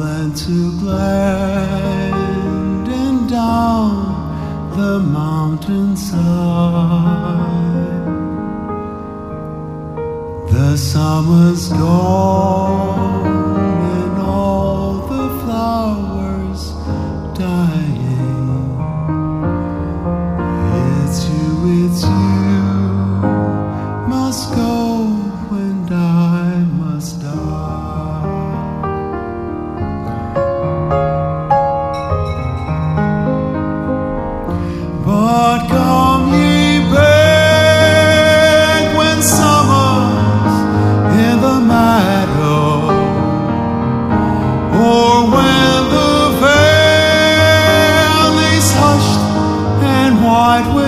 glen to glen and down the mountainside. The summer's gone.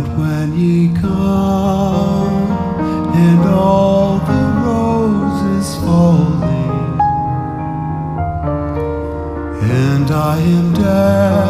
But when ye come and all the roses falling, and I am dead.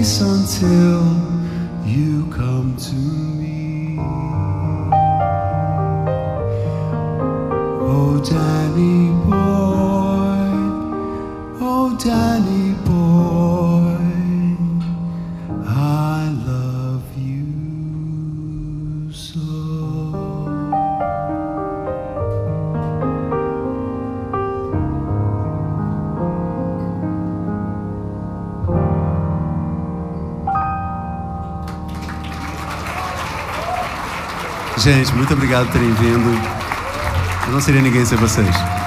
place until you come to me. Oh, Danny. Gente, muito obrigado por terem vindo. Eu não seria ninguém sem vocês.